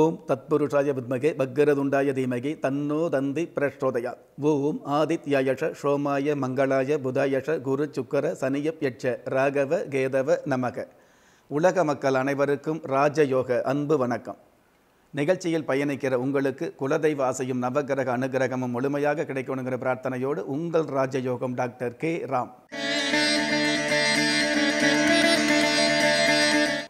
ஓம் தத்புருஷாய வித்மகே பக்கரதுண்டாய தீமகி தன்னோ தந்தி பிரச்சோதயா. ஓம் ஆதித்யாயஷ ஷோமாய மங்களாய புதாயஷ குரு சுக்கர சனியப் யட்ச ராகவ கேதவ நமக. உலக மக்கள் அனைவருக்கும் ராஜயோக அன்பு வணக்கம். நிகழ்ச்சியில் பயணிக்கிற உங்களுக்கு குலதெய்வ ஆசையும் நவகிரக அனுகிரகமும் முழுமையாக கிடைக்கணுங்கிற பிரார்த்தனையோடு உங்கள் ராஜயோகம் டாக்டர் கே. ராம்.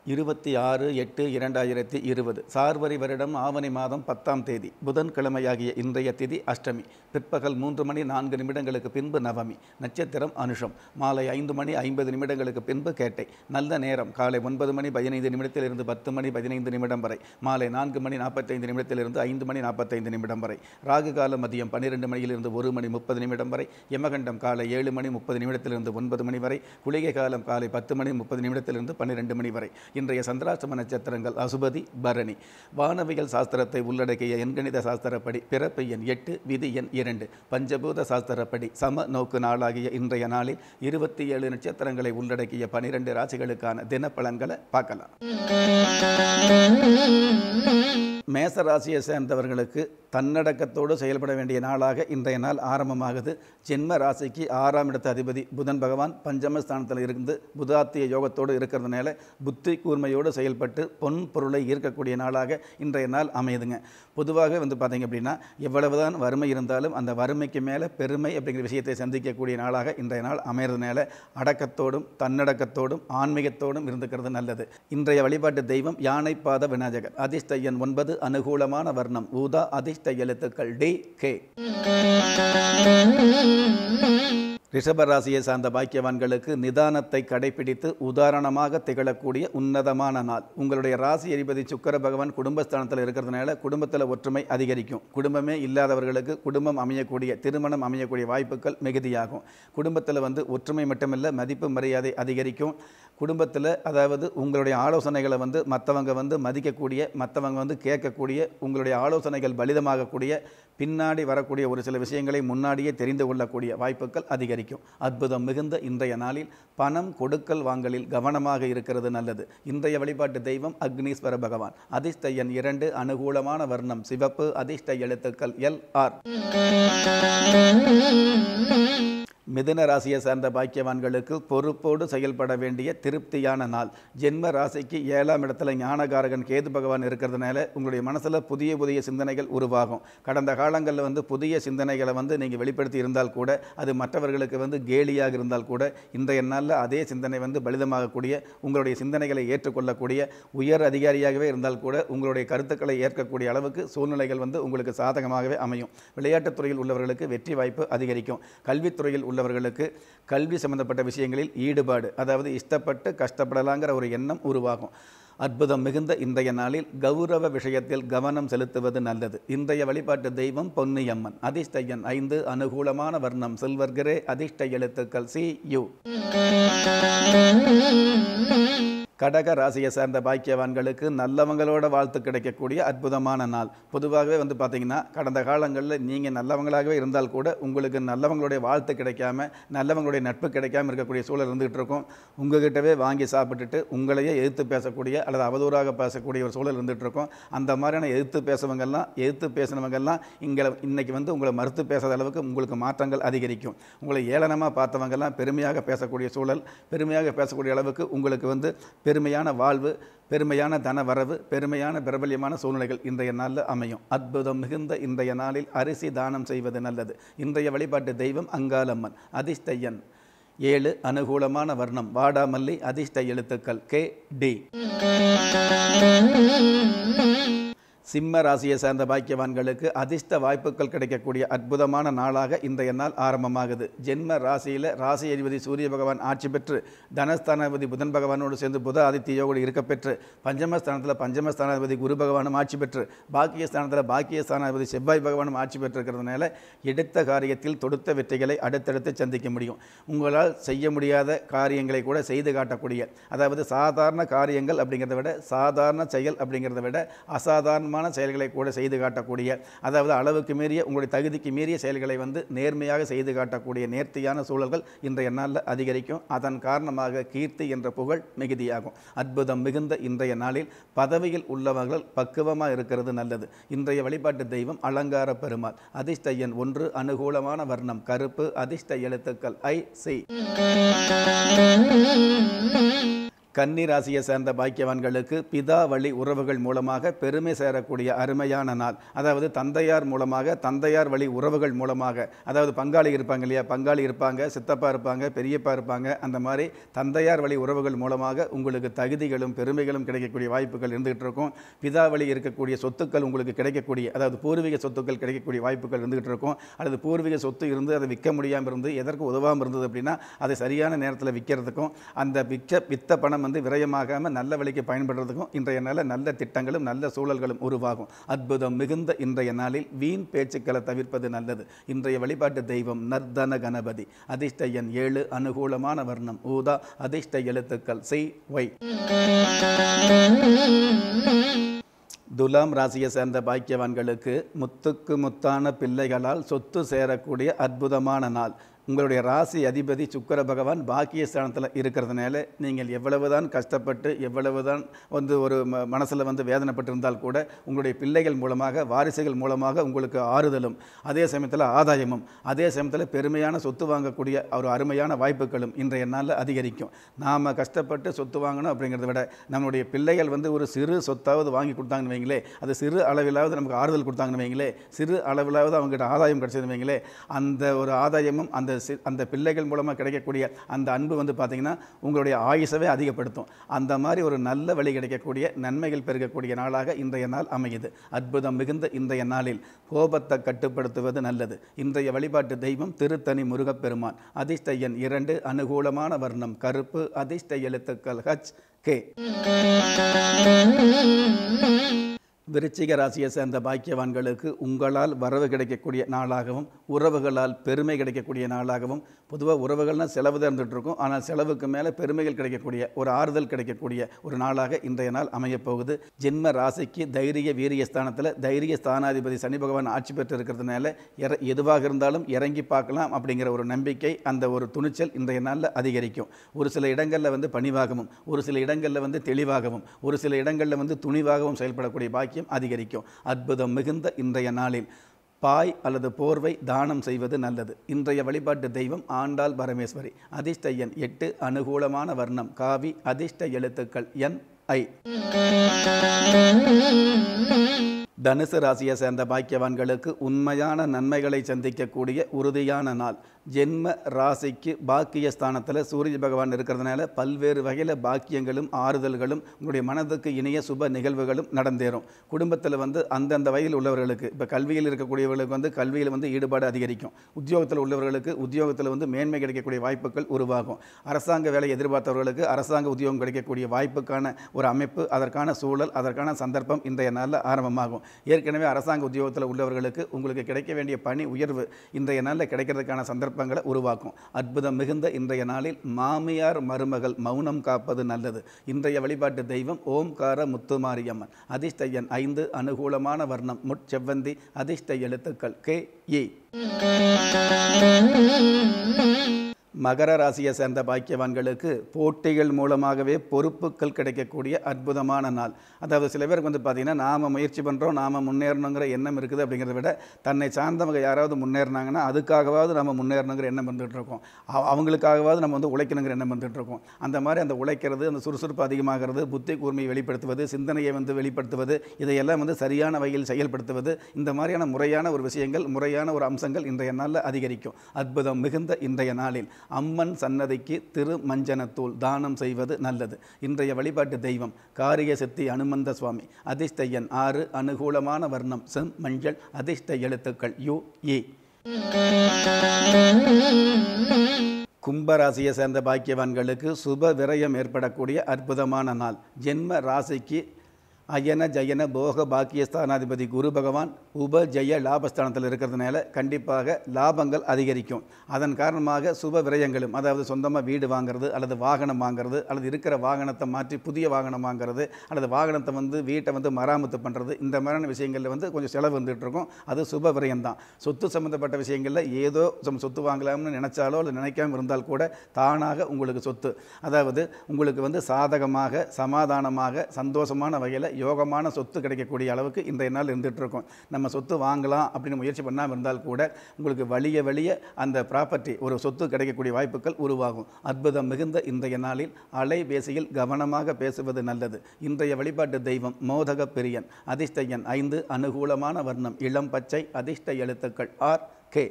இருபத்தி ஆறு எட்டு இரண்டாயிரத்தி இருபது. சார்வரி வருடம் ஆவணி மாதம் பத்தாம் தேதி. புதன்கிழமையாகிய இன்றைய திதி அஷ்டமி. பிற்பகல் மூன்று மணி நான்கு நிமிடங்களுக்கு பின்பு நவமி. நட்சத்திரம் அனுஷம். மாலை ஐந்து மணி ஐம்பது நிமிடங்களுக்கு பின்பு கேட்டை. நல்ல நேரம். காலை ஒன்பது மணி பதினைந்து நிமிடத்திலிருந்து பத்து மணி பதினைந்து நிமிடம் வரை. மாலை நான்கு மணி நாற்பத்தைந்து நிமிடத்திலிருந்து ஐந்து மணி நாற்பத்தைந்து நிமிடம் வரை. ராகு காலம் மதியம் பன்னிரெண்டு மணியிலிருந்து ஒரு மணி முப்பது நிமிடம் வரை. யமகண்டம் காலை ஏழு மணி முப்பது நிமிடத்திலிருந்து ஒன்பது மணி வரை. குளிகை காலம் காலை பத்து மணி முப்பது நிமிடத்திலிருந்து பன்னிரெண்டு மணி வரை. இன்றைய சந்திராஷ்டம நட்சத்திரங்கள் அசுபதி பரணி. வானவியல் சாஸ்திரத்தை உள்ளடக்கிய எண்கணித சாஸ்திரப்படி பிறப்பு எண் எட்டு விதி எண் இரண்டு. பஞ்சபூத சாஸ்திரப்படி சம நோக்கு நாளாகிய இன்றைய நாளில் இருபத்தி ஏழு நட்சத்திரங்களை உள்ளடக்கிய பனிரெண்டு ராசிகளுக்கான தினப்பலன்களை பார்க்கலாம். மேச ராசியை சேர்ந்தவர்களுக்கு தன்னடக்கத்தோடு செயல்பட வேண்டிய நாளாக இன்றைய நாள் ஆரம்பமாகுது. ஜென்ம ராசிக்கு ஆறாம் இடத்த அதிபதி புதன் பகவான் பஞ்சமஸ்தானத்தில் இருந்து புதாத்திய யோகத்தோடு இருக்கிறதுனால புத்தி கூர்மையோடு செயல்பட்டு பொன் பொருளை ஈர்க்கக்கூடிய நாளாக இன்றைய நாள் அமையுதுங்க. பொதுவாக வந்து பார்த்தீங்க அப்படின்னா எவ்வளவுதான் வறுமை இருந்தாலும் அந்த வறுமைக்கு மேலே பெருமை அப்படிங்கிற விஷயத்தை சந்திக்கக்கூடிய நாளாக இன்றைய நாள் அமைகிறதுனால அடக்கத்தோடும் தன்னடக்கத்தோடும் ஆன்மீகத்தோடும் இருந்துக்கிறது நல்லது. இன்றைய வழிபாட்டு தெய்வம் யானைப்பாத விநாயகர். அதிர்ஷ்ட எண் ஒன்பது அனுகூலமான வர்ணம். ஊதா அதிர்ஷ்ட எழுத்துக்கள் டி கே. ரிஷபராசியை சார்ந்த பாக்கியவான்களுக்கு நிதானத்தை கடைபிடித்து உதாரணமாக திகழக்கூடிய உன்னதமான நாள். உங்களுடைய ராசி அதிபதி சுக்கர பகவான் குடும்பஸ்தானத்தில் இருக்கிறதுனால குடும்பத்தில் ஒற்றுமை அதிகரிக்கும். குடும்பமே இல்லாதவர்களுக்கு குடும்பம் அமையக்கூடிய திருமணம் அமையக்கூடிய வாய்ப்புகள் மிகுதியாகும். குடும்பத்தில் வந்து ஒற்றுமை மட்டுமில்லை மதிப்பு மரியாதை அதிகரிக்கும். குடும்பத்தில் அதாவது உங்களுடைய ஆலோசனைகளை வந்து மற்றவங்க வந்து மதிக்கக்கூடிய மற்றவங்க வந்து கேட்கக்கூடிய உங்களுடைய ஆலோசனைகள் பலிதமாகக்கூடிய பின்னாடி வரக்கூடிய ஒரு சில விஷயங்களை முன்னாடியே தெரிந்து கொள்ளக்கூடிய வாய்ப்புகள் அதிகரிக்கும். அற்புதம் மிகுந்த இன்றைய நாளில் பணம் கொடுக்கல் வாங்கலில் கவனமாக இருக்கிறது நல்லது. இன்றைய வழிபாட்டு தெய்வம் அக்னீஸ்வர பகவான். அதிர்ஷ்ட எண் இரண்டு அனுகூலமான வர்ணம். சிவப்பு அதிர்ஷ்ட எழுத்துக்கள் எல் ஆர். மிதுன ராசியை சார்ந்த பாக்கியவான்களுக்கு பொறுப்போடு செயல்பட வேண்டிய திருப்தியான நாள். ஜென்ம ராசிக்கு ஏழாம் இடத்துல ஞானகாரகன் கேது பகவான் இருக்கிறதுனால உங்களுடைய மனசில் புதிய புதிய சிந்தனைகள் உருவாகும். கடந்த காலங்களில் வந்து புதிய சிந்தனைகளை வந்து நீங்கள் வெளிப்படுத்தி இருந்தால் கூட அது மற்றவர்களுக்கு வந்து கேலியாக இருந்தால் கூட இன்றைய நாளில் அதே சிந்தனை வந்து பலிதமாகக்கூடிய உங்களுடைய சிந்தனைகளை ஏற்றுக்கொள்ளக்கூடிய உயர் அதிகாரியாகவே இருந்தால் கூட உங்களுடைய கருத்துக்களை ஏற்கக்கூடிய அளவுக்கு சூழ்நிலைகள் வந்து உங்களுக்கு சாதகமாகவே அமையும். விளையாட்டுத் துறையில் உள்ளவர்களுக்கு வெற்றி வாய்ப்பு அதிகரிக்கும். கல்வித்துறையில் உள்ளவர்களுக்கு கல்வி சம்பந்தப்பட்ட விஷயங்களில் ஈடுபாடு அதாவது இஷ்டப்பட்டு கஷ்டப்படலாங்கிற ஒரு எண்ணம் உருவாகும். அற்புதம் மிகுந்த இன்றைய நாளில் கௌரவ விஷயத்தில் கவனம் செலுத்துவது நல்லது. இன்றைய வழிபாட்டு தெய்வம் பொன்னியம்மன். அதிர்ஷ்ட ஐந்து அனுகூலமான வர்ணம். சில்வர்கரே அதிர்ஷ்ட எழுத்துக்கள் சி யூ. கடக ராசியை சார்ந்த பாக்கியவான்களுக்கு நல்லவங்களோட வாழ்த்து கிடைக்கக்கூடிய அற்புதமான நாள். பொதுவாகவே வந்து பார்த்தீங்கன்னா கடந்த காலங்களில் நீங்கள் நல்லவங்களாகவே இருந்தால் கூட உங்களுக்கு நல்லவங்களுடைய வாழ்த்து கிடைக்காம நல்லவங்களுடைய நட்பு கிடைக்காம இருக்கக்கூடிய சூழல் இருந்துகிட்டு இருக்கும். உங்ககிட்டவே வாங்கி சாப்பிட்டுட்டு உங்களையே எதிர்த்து பேசக்கூடிய அல்லது அவதூறாக பேசக்கூடிய ஒரு சூழல் இருந்துகிட்டு இருக்கும். அந்த மாதிரியான எதிர்த்து பேசுவங்கெல்லாம் எதிர்த்து பேசினவங்கெல்லாம் இங்கே இன்றைக்கி வந்து உங்களை மறுத்து பேசாத அளவுக்கு உங்களுக்கு மாற்றங்கள் அதிகரிக்கும். உங்களை ஏளனமாக பார்த்தவங்கெல்லாம் பெருமையாக பேசக்கூடிய சூழல் பெருமையாக பேசக்கூடிய அளவுக்கு உங்களுக்கு வந்து பெருமையான வாழ்வு பெருமையான தன வரவு பெருமையான பிரபல்யமான சூழ்நிலைகள் இன்றைய நாளில் அமையும். அற்புதம் மிகுந்த இன்றைய நாளில் அரிசி தானம் செய்வது நல்லது. இன்றைய வழிபாட்டு தெய்வம் அங்காளம்மன் அதிர்ஷ்ட ஏழு அனுகூலமான வர்ணம் வாடாமல்லி அதிர்ஷ்ட எழுத்துக்கள் கே டி. சிம்ம ராசியை சேர்ந்த பாக்கியவான்களுக்கு அதிர்ஷ்ட வாய்ப்புகள் கிடைக்கக்கூடிய அற்புதமான நாளாக இன்றைய நாள் ஆரம்பமாகுது. ஜென்ம ராசியில் ராசி அதிபதி சூரிய பகவான் ஆட்சி பெற்று தனஸ்தானாதிபதி புதன் பகவானோடு சேர்ந்து புத ஆதித்யோடு இருக்கப்பெற்று பஞ்சமஸ்தானத்தில் பஞ்சமஸ்தானாதிபதி குரு பகவானும் ஆட்சி பெற்று பாக்கியஸ்தானத்தில் பாக்கியஸ்தானாதிபதி செவ்வாய் பகவானும் ஆட்சி பெற்றிருக்கிறதுனால எடுத்த காரியத்தில் தொடுத்த வெற்றிகளை அடுத்தடுத்து சந்திக்க முடியும். உங்களால் செய்ய முடியாத காரியங்களை கூட செய்து காட்டக்கூடிய அதாவது சாதாரண காரியங்கள் அப்படிங்கிறத விட சாதாரண செயல் அப்படிங்கிறத விட அசாதாரண அற்புதமான செயல்களை கூட செய்து காட்டக்கூடிய அதாவது அளவுக்கு மீறிய உங்களுடைய தகுதிக்கு மீறிய செயல்களை வந்து நேர்மையாக செய்து காட்டக்கூடிய நேர்த்தியான சூழல்கள் இன்றைய நாளில் அதிகரிக்கும். அதன் காரணமாக கீர்த்தி என்ற புகழ் மிகுதியாகும். அற்புதம் மிகுந்த இன்றைய நாளில் பதவியில் உள்ளவர்கள் பக்குவமாக இருக்கிறது நல்லது. இன்றைய வழிபாட்டு தெய்வம் அலங்கார பெருமாள். அதிர்ஷ்ட எண் ஒன்று அனுகூலமான வர்ணம் கருப்பு அதிர்ஷ்ட எழுத்துக்கள் ஐ சி. கன்னி ராசியை சேர்ந்த பாக்கியவான்களுக்கு பிதா வழி உறவுகள் மூலமாக பெருமை சேரக்கூடிய அருமையான நாள். அதாவது தந்தையார் மூலமாக தந்தையார் வழி உறவுகள் மூலமாக. அதாவது பங்காளி இருப்பாங்க இல்லையா? பங்காளி இருப்பாங்க சித்தப்பா இருப்பாங்க பெரியப்பா இருப்பாங்க. அந்த மாதிரி தந்தையார் வழி உறவுகள் மூலமாக உங்களுக்கு தகுதிகளும் பெருமைகளும் கிடைக்கக்கூடிய வாய்ப்புகள் இருந்துகிட்டு இருக்கும். பிதா வழி இருக்கக்கூடிய சொத்துக்கள் உங்களுக்கு கிடைக்கக்கூடிய அதாவது பூர்வீக சொத்துக்கள் கிடைக்கக்கூடிய வாய்ப்புகள் இருந்துகிட்டு இருக்கும். அல்லது பூர்வீக சொத்து இருந்து அதை விற்க முடியாமல் இருந்து எதற்கு உதவாமல் இருந்தது அப்படின்னா அதை சரியான நேரத்தில் விற்கிறதுக்கும் அந்த விற்க வித்த பணம் வந்து விரயமாகாமல் நல்ல வழிக்கு பயன்படுறதுக்கும் இன்றைய நாளில் நல்ல திட்டங்களும் நல்ல சூழல்களும் உருவாகும். அற்புதம் மிகுந்த இன்றைய நாளில் வீண் பேச்சுக்களை தவிர்ப்பது நல்லது. இன்றைய வழிபாட்டு தெய்வம் நர்தன கணபதி. அதிர்ஷ்ட எண் ஏழு அனுகூலமான வர்ணம். ஊதா அதிர்ஷ்ட எழுத்துக்கள். C Y. துலாம் ராசியை சேர்ந்த பாக்கியவான்களுக்கு முத்துக்கு முத்தான பிள்ளைகளால் சொத்து சேரக்கூடிய அற்புதமான நாள். உங்களுடைய ராசி அதிபதி சுக்கர பகவான் பாக்கியஸ்தானத்தில் இருக்கிறதுனால நீங்கள் எவ்வளவுதான் கஷ்டப்பட்டு எவ்வளவுதான் வந்து ஒரு ம மனசில் வந்து வேதனைப்பட்டிருந்தால் கூட உங்களுடைய பிள்ளைகள் மூலமாக வாரிசுகள் மூலமாக உங்களுக்கு ஆறுதலும் அதே சமயத்தில் ஆதாயமும் அதே சமயத்தில் பெருமையான சொத்து வாங்கக்கூடிய ஒரு அருமையான வாய்ப்புகளும் இன்றைய நாளில் அதிகரிக்கும். நாம் கஷ்டப்பட்டு சொத்து வாங்கணும் அப்படிங்கிறத விட நம்மளுடைய பிள்ளைகள் வந்து ஒரு சிறு சொத்தாவது வாங்கி கொடுத்தாங்கன்னு வைங்களே அது சிறு அளவிலாவது நமக்கு ஆறுதல் கொடுத்தாங்கன்னு வைங்களே சிறு அளவிலாவது அவங்ககிட்ட ஆதாயம் கிடச்சதுன்னு வைங்களே அந்த ஒரு ஆதாயமும் அந்த சி- அந்த பிள்ளைகள் மூலமாக கிடைக்கக்கூடிய அந்த அன்பு வந்து பார்த்திங்கன்னா உங்களுடைய ஆயுசவே அதிகப்படுத்தும். அந்த மாதிரி ஒரு நல்ல வழி கிடைக்கக்கூடிய நன்மைகள் பெருகக்கூடிய நாளாக இன்றைய நாள் அமையுது. அற்புதம் மிகுந்த இன்றைய நாளில் கோபத்தை கட்டுப்படுத்துவது நல்லது. இன்றைய வழிபாட்டு தெய்வம் திருத்தணி முருகப்பெருமான். அதிர்ஷ்ட எண் இரண்டு அனுகூலமான வர்ணம். கருப்பு அதிர்ஷ்ட எழுத்துக்கள் ஹச் கே விருச்சிக ராசியை சேர்ந்த பாக்கியவான்களுக்கு உங்களால் வரவு கிடைக்கக்கூடிய நாளாகவும் உறவுகளால் பெருமை கிடைக்கக்கூடிய நாளாகவும் பொதுவாக உறவுகள்னால் செலவு தான் இருந்துகிட்ருக்கும் ஆனால் செலவுக்கு மேலே பெருமைகள் கிடைக்கக்கூடிய ஒரு ஆறுதல் கிடைக்கக்கூடிய ஒரு நாளாக இன்றைய நாள் அமையப் போகுது ஜென்ம ராசிக்கு தைரிய வீரிய ஸ்தானத்தில் தைரிய ஸ்தானாதிபதி சனி பகவான் ஆட்சி பெற்று இருக்கிறதுனால இற எதுவாக இருந்தாலும் இறங்கி பார்க்கலாம் அப்படிங்கிற ஒரு நம்பிக்கை அந்த ஒரு துணிச்சல் இன்றைய நாளில் அதிகரிக்கும். ஒரு சில இடங்களில் வந்து பணிவாகவும் ஒரு சில இடங்களில் வந்து தெளிவாகவும் ஒரு சில இடங்களில் வந்து துணிவாகவும் செயல்படக்கூடிய பாக்கியம் அதிகரிக்கும். அற்புதம் மிகுந்த இன்றைய நாளில். பாய் அல்லது போர்வை தானம் செய்வது நல்லது. இன்றைய வழிபாட்டு தெய்வம் ஆண்டாள் பரமேஸ்வரி. அதிர்ஷ்ட எண் எட்டு அனுகூலமான வர்ணம். காவி அதிர்ஷ்ட எழுத்துக்கள் என் ஐ. தனுசு ராசியை சேர்ந்த பாக்கியவான்களுக்கு உண்மையான நன்மைகளை சந்திக்கக்கூடிய உறுதியான நாள். ஜென்ம ராசிக்கு பாக்கிய ஸ்தானத்தில் சூரிய பகவான் இருக்கிறதுனால பல்வேறு வகையில் பாக்கியங்களும் ஆறுதல்களும் உங்களுடைய மனதுக்கு இணைய சுப நிகழ்வுகளும் நடந்தேறும். குடும்பத்தில் வந்து அந்தந்த வகையில் உள்ளவர்களுக்கு இப்போ கல்வியில் இருக்கக்கூடியவர்களுக்கு வந்து கல்வியில் வந்து ஈடுபாடு அதிகரிக்கும். உத்தியோகத்தில் உள்ளவர்களுக்கு உத்தியோகத்தில் வந்து மேன்மை கிடைக்கக்கூடிய வாய்ப்புகள் உருவாகும். அரசாங்க வேலை எதிர்பார்த்தவர்களுக்கு அரசாங்க உத்தியோகம் கிடைக்கக்கூடிய வாய்ப்புக்கான ஒரு அமைப்பு அதற்கான சூழல் அதற்கான சந்தர்ப்பம் இன்றைய நாளில் ஆரம்பமாகும். ஏற்கனவே அரசாங்க உத்தியோகத்தில் உள்ளவர்களுக்கு உங்களுக்கு கிடைக்க வேண்டிய பணி உயர்வு இன்றைய நாளில் கிடைக்கிறதுக்கான சந்தர்ப்பம் சந்தர்ப்பங்களை உருவாக்கும். அற்புதம் மிகுந்த இன்றைய நாளில் மாமியார் மருமகள் மௌனம் காப்பது நல்லது. இன்றைய வழிபாட்டு தெய்வம் ஓம்கார முத்துமாரியம்மன். அதிர்ஷ்ட எண் ஐந்து அனுகூலமான வர்ணம் முட்செவ்வந்தி அதிர்ஷ்ட எழுத்துக்கள் கே இ. மகர ராசியை சேர்ந்த பாக்கியவான்களுக்கு போட்டிகள் மூலமாகவே பொறுப்புகள் கிடைக்கக்கூடிய அற்புதமான நாள். அதாவது சில பேருக்கு வந்து பார்த்திங்கன்னா நாம் முயற்சி பண்ணுறோம் நாம் முன்னேறணுங்கிற எண்ணம் இருக்குது அப்படிங்கிறத விட தன்னை சார்ந்தவங்க யாராவது முன்னேறினாங்கன்னா அதுக்காகவாவது நம்ம முன்னேறணுங்கிற எண்ணம் வந்துட்டு இருக்கோம். அவ- அவங்களுக்காகவாவது நம்ம வந்து உழைக்கணுங்கிற எண்ணம் வந்துட்டு இருக்கோம். அந்த மாதிரி அந்த உழைக்கிறது அந்த சுறுசுறுப்பு அதிகமாகிறது புத்தி கூர்மையை வெளிப்படுத்துவது சிந்தனையை வந்து வெளிப்படுத்துவது இதையெல்லாம் வந்து சரியான வகையில் செயல்படுத்துவது இந்த மாதிரியான முறையான ஒரு விஷயங்கள் முறையான ஒரு அம்சங்கள் இன்றைய நாளில் அதிகரிக்கும். அற்புதம் மிகுந்த இன்றைய நாளில். அம்மன் சன்னதிக்கு திரு மஞ்சனத்தூள் தானம் செய்வது நல்லது. இன்றைய வழிபாட்டு தெய்வம் காரிய சித்தி அனுமந்த சுவாமி அதிர்ஷ்ட எண் ஆறு அனுகூலமான வர்ணம் செம் மஞ்சள் அதிர்ஷ்ட எழுத்துக்கள் யு ஏ. கும்பராசியை சேர்ந்த பாக்கியவான்களுக்கு சுப விரயம் ஏற்படக்கூடிய அற்புதமான நாள். ஜென்ம ராசிக்கு அயன ஜயன போக பாக்கியஸ்தானாதிபதி குரு பகவான் உப ஜெய லாபஸ்தானத்தில் இருக்கிறதுனால கண்டிப்பாக லாபங்கள் அதிகரிக்கும். அதன் காரணமாக சுப விரயங்களும் அதாவது சொந்தமாக வீடு வாங்குறது அல்லது வாகனம் வாங்குறது அல்லது இருக்கிற வாகனத்தை மாற்றி புதிய வாகனம் வாங்கிறது அல்லது வாகனத்தை வந்து வீட்டை வந்து மராமத்து பண்ணுறது இந்த மாதிரியான விஷயங்களில் வந்து கொஞ்சம் செலவு வந்துட்டு இருக்கும். அது சுப விரயம் தான் சொத்து சம்மந்தப்பட்ட விஷயங்களில் ஏதோ நம்ம சொத்து வாங்கலாம்னு நினைச்சாலோ அல்லது நினைக்காம இருந்தால் கூட தானாக உங்களுக்கு சொத்து. அதாவது உங்களுக்கு வந்து சாதகமாக சமாதானமாக சந்தோஷமான வகையில் யோகமான சொத்து கிடைக்கக்கூடிய அளவுக்கு இன்றைய நாள் இருந்துகிட்ருக்கோம். நம்ம சொத்து வாங்கலாம் அப்படின்னு முயற்சி பண்ணாமல் இருந்தால் கூட உங்களுக்கு வழிய வழிய அந்த ப்ராப்பர்ட்டி ஒரு சொத்து கிடைக்கக்கூடிய வாய்ப்புகள் உருவாகும். அற்புதம் மிகுந்த இன்றைய நாளில் அலைபேசியில் கவனமாக பேசுவது நல்லது. இன்றைய வழிபாட்டு தெய்வம் மோதக பிரியன் அதிர்ஷ்ட ஐந்து அனுகூலமான வர்ணம் இளம் பச்சை அதிர்ஷ்ட எழுத்துக்கள் ஆர் கே.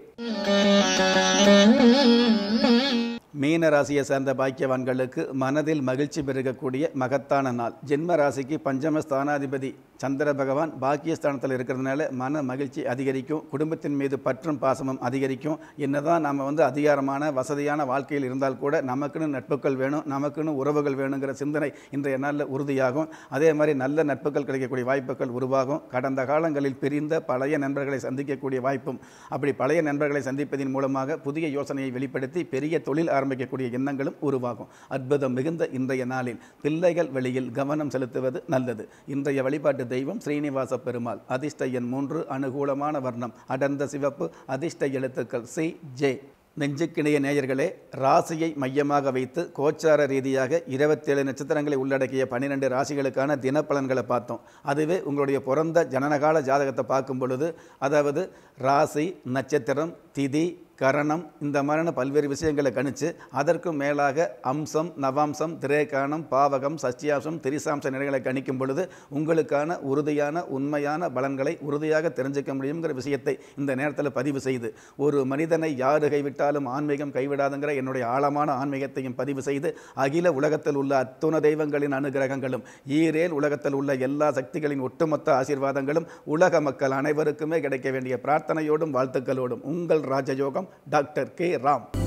மீன ராசியை சேர்ந்த பாக்கியவான்களுக்கு மனதில் மகிழ்ச்சி பெருகக்கூடிய மகத்தான நாள். ஜென்ம ராசிக்கு பஞ்சம ஸ்தானாதிபதி சந்திர பகவான் பாக்கியஸ்தானத்தில் இருக்கிறதுனால மன மகிழ்ச்சி அதிகரிக்கும் குடும்பத்தின் மீது பற்றும் பாசமும் அதிகரிக்கும். என்னதான் நாம் வந்து அதிகாரமான வசதியான வாழ்க்கையில் இருந்தால் கூட நமக்குன்னு நட்புகள் வேணும் நமக்குன்னு உறவுகள் வேணுங்கிற சிந்தனை இன்றைய நாளில் உறுதியாகும். அதே மாதிரி நல்ல நட்புகள் கிடைக்கக்கூடிய வாய்ப்புகள் உருவாகும். கடந்த காலங்களில் பிரிந்த பழைய நண்பர்களை சந்திக்கக்கூடிய வாய்ப்பும் அப்படி பழைய நண்பர்களை சந்திப்பதன் மூலமாக புதிய யோசனையை வெளிப்படுத்தி பெரிய தொழில் ஆரம்பிக்கக்கூடிய எண்ணங்களும் உருவாகும். அற்புதம் மிகுந்த இன்றைய நாளில் பிள்ளைகள் வெளியில் கவனம் செலுத்துவது நல்லது. இன்றைய வழிபாட்டு தெய்வம் ஸ்ரீனிவாச பெருமாள். அதிர்ஷ்ட எண் மூன்று அனுகூலமான வர்ணம். அடர்ந்த சிவப்பு அதிர்ஷ்ட எழுத்துக்கள் சி ஜே. நெஞ்சுக்கிணைய நேயர்களே ராசியை மையமாக வைத்து கோச்சார ரீதியாக இருபத்தேழு நட்சத்திரங்களை உள்ளடக்கிய பன்னிரெண்டு ராசிகளுக்கான தினப்பலன்களை பார்த்தோம். அதுவே உங்களுடைய பிறந்த ஜனனகால ஜாதகத்தை பார்க்கும் பொழுது அதாவது ராசி நட்சத்திரம் திதி கரணம் இந்த மாதிரியான பல்வேறு விஷயங்களை கணித்து அதற்கும் மேலாக அம்சம் நவாம்சம் திரேகானம் பாவகம் சஷ்டியாம்சம் திரிசாம்ச நிலைகளை கணிக்கும் பொழுது உங்களுக்கான உறுதியான உண்மையான பலன்களை உறுதியாக தெரிஞ்சுக்க முடியுங்கிற விஷயத்தை இந்த நேரத்தில் பதிவு செய்து ஒரு மனிதனை யாரு கைவிட்டாலும் ஆன்மீகம் கைவிடாதுங்கிற என்னுடைய ஆழமான ஆன்மீகத்தையும் பதிவு செய்து அகில உலகத்தில் உள்ள அத்துண தெய்வங்களின் அனுகிரகங்களும் ஈரேல் உலகத்தில் உள்ள எல்லா சக்திகளின் ஒட்டுமொத்த ஆசீர்வாதங்களும் உலக மக்கள் அனைவருக்குமே கிடைக்க வேண்டிய பிரார்த்தனையோடும் வாழ்த்துக்களோடும் உங்கள் ராஜயோகம் டாக்டர் கே ராம்.